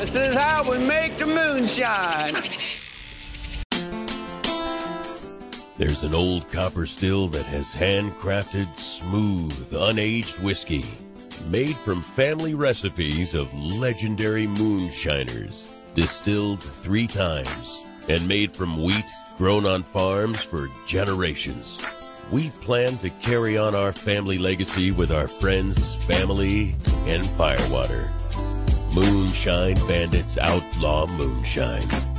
This is how we make the moonshine. There's an old copper still that has handcrafted, smooth, unaged whiskey made from family recipes of legendary moonshiners, distilled three times, and made from wheat grown on farms for generations. We plan to carry on our family legacy with our friends, family, and firewater. Moonshine Bandits outlaw moonshine.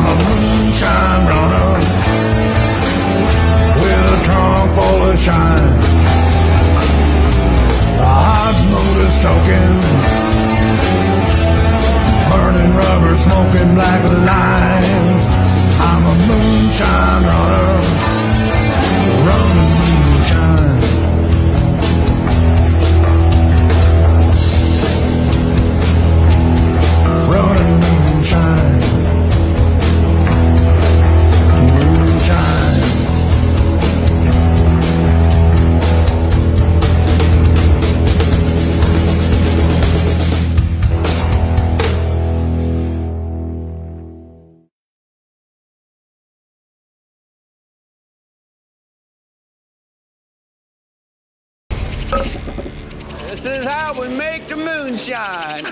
I'm a moonshine runner with a trunk full of shine. A hot motor stoking burning rubber, smoking black lines. I'm a moonshine runner, This is how we make the moonshine.